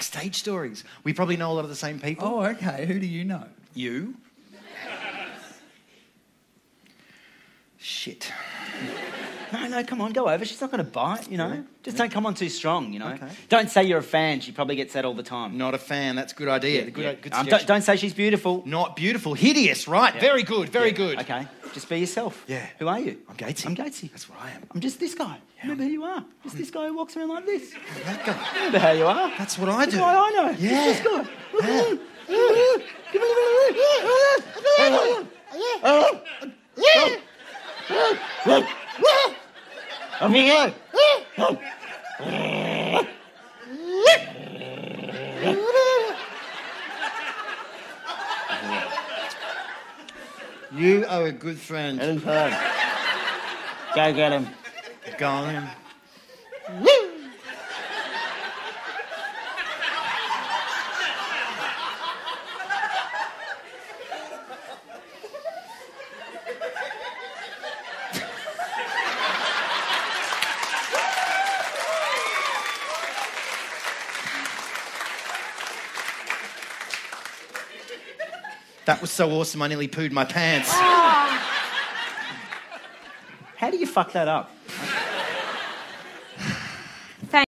backstage stories. We probably know a lot of the same people. Oh, okay. Who do you know? You? Shit. No, no, come on, go over. She's not going to bite, you know. Just don't come on too strong, you know. Okay. Don't say you're a fan. She probably gets that all the time. Not a fan. That's a good idea. Good, Yeah. good Um, don't, don't say she's beautiful. Not beautiful. Hideous, right? Very good. Very Yeah, good. Okay, just be yourself. Yeah. Who are you? I'm Gatesy. I'm Gatesy. That's what I am. I'm just this guy. Remember who you are. Just this guy who walks around like this. That guy. Remember how you are. That's what I That's do. why I know. Yeah. Just this guy. Look Yeah. at him. Give me a little- You are a good friend. Go get him. Go on. That was so awesome, I nearly pooed my pants. Ah. How do you fuck that up?